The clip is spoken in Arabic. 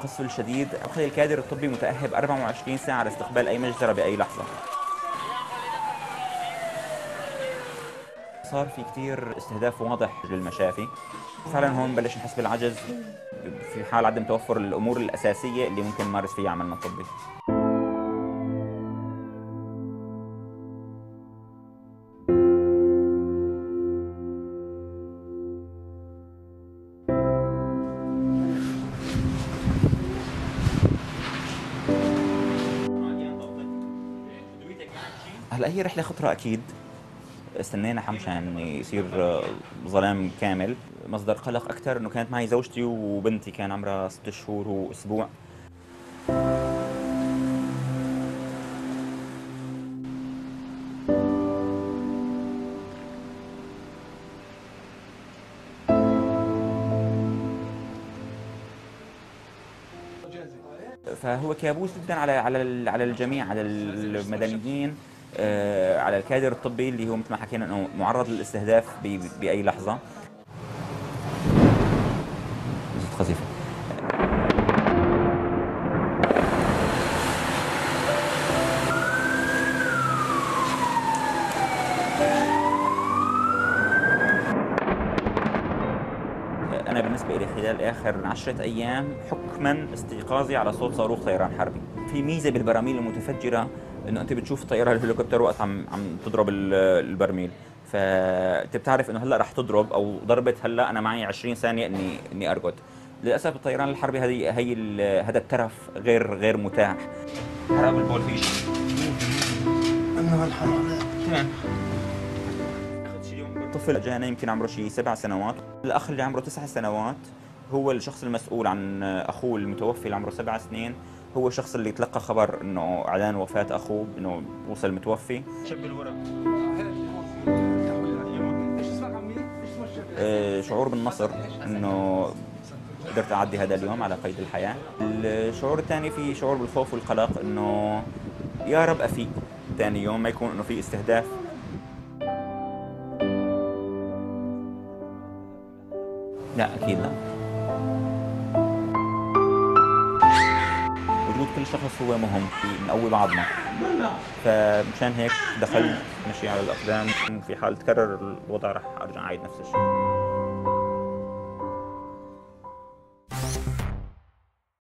التقصف الشديد. أخذ الكادر الطبي متأهب 24 ساعة لاستقبال أي مجزرة بأي لحظة. صار في كتير استهداف واضح للمشافي. فعلا هون بلش نحس بالعجز في حال عدم توفر الأمور الأساسية اللي ممكن نمارس فيها عملنا الطبي هلا هي رحلة خطرة أكيد. استنينا مشان يصير ظلام كامل. مصدر قلق أكثر إنه كانت معي زوجتي وبنتي كان عمرها ست شهور وأسبوع. فهو كابوس جدا على على على الجميع على المدنيين. آه، على الكادر الطبي اللي هو مثل ما حكينا إنه معرض للاستهداف بأي لحظة. أنا بالنسبة لي خلال آخر عشرة أيام حكما استيقاظي على صوت صاروخ طيران حربي. في ميزة بالبراميل المتفجرة إنه أنت بتشوف طياره الهليكوبتر وقت عم عم تضرب البرميل. فأنت بتعرف إنه هلأ رح تضرب أو ضربت هلأ أنا معي 20 ثانية اني إني أرقد. للأسف الطيران الحربي هذه هي هذا الترف غير غير متاح. حرام البول فيش. انه الحراره تمام طفل جانا يمكن عمره شيء سبع سنوات. الأخ اللي عمره تسع سنوات هو الشخص المسؤول عن أخوه المتوفي اللي عمره سبع سنين. هو الشخص اللي تلقى خبر إنه إعلان وفاة أخوه إنه وصل متوفي. شب الورق. آه، شعور بالنصر إنه قدرت أعدي هذا اليوم على قيد الحياة. الشعور الثاني في شعور بالخوف والقلق إنه يا رب أفيق. ثاني يوم ما يكون إنه في استهداف. لا أكيد لا. كل شخص هو مهم نقوي بعضنا فمشان هيك دخلت مشي على الأقدام في حال تكرر الوضع رح أرجع أعيد نفس الشيء.